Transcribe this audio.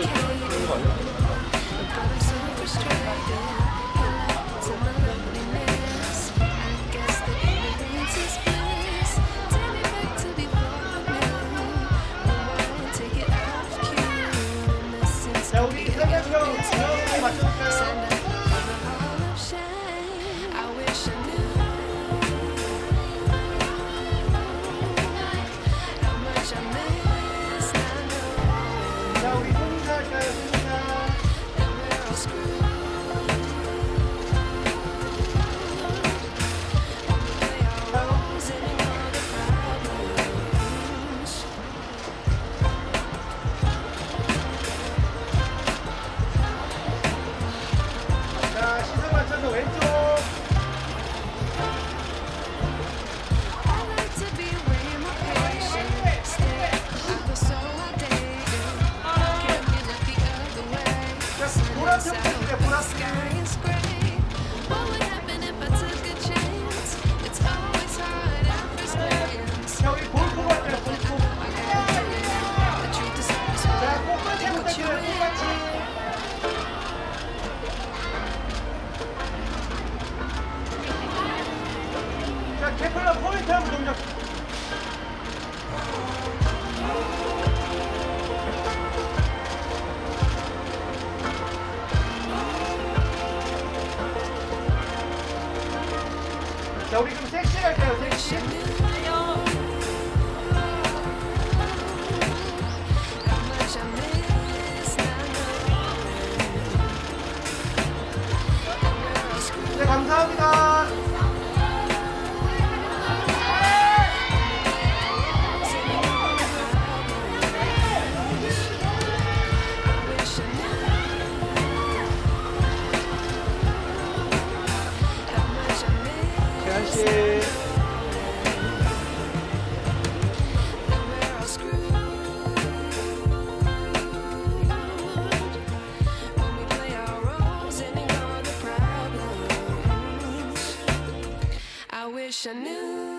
또 그런 거 아니야? 자 우리 현장 형, 형 맞춰볼까요? 태클러 포인트 한번 동작. 자, 우리 그럼 섹시할 때요, 섹시. wish I knew.